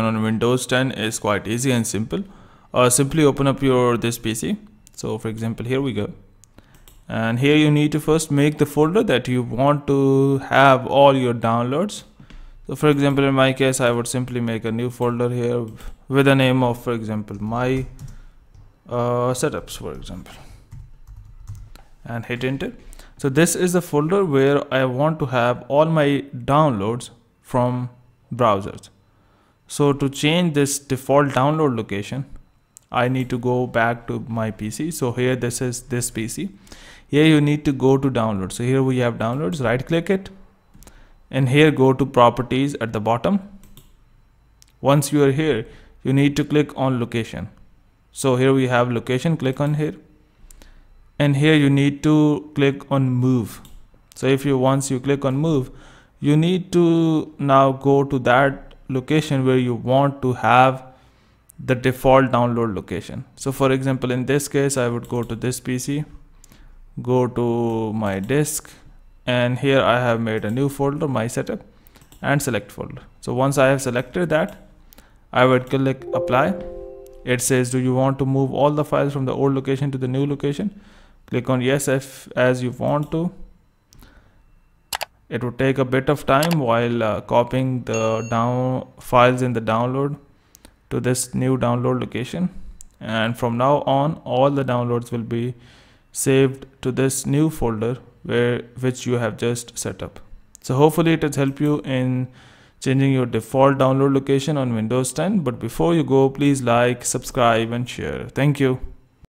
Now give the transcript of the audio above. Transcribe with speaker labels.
Speaker 1: on Windows 10 is quite easy and simple. Uh, simply open up your this PC. So for example, here we go. And here you need to first make the folder that you want to have all your downloads. So for example, in my case, I would simply make a new folder here with a name of, for example, my uh, setups, for example, and hit enter. So this is the folder where I want to have all my downloads from browsers. So to change this default download location, I need to go back to my PC. So here this is this PC. Here you need to go to download. So here we have downloads, right click it and here go to properties at the bottom. Once you are here, you need to click on location. So here we have location, click on here. And here you need to click on move. So if you once you click on move, you need to now go to that location where you want to have the default download location. So for example, in this case, I would go to this PC, go to my disk, and here I have made a new folder, my setup, and select folder. So once I have selected that, I would click apply. It says, do you want to move all the files from the old location to the new location? Click on yes if as you want to it would take a bit of time while uh, copying the down files in the download to this new download location. And from now on all the downloads will be saved to this new folder where which you have just set up. So hopefully it has helped you in changing your default download location on windows 10 but before you go please like subscribe and share. Thank you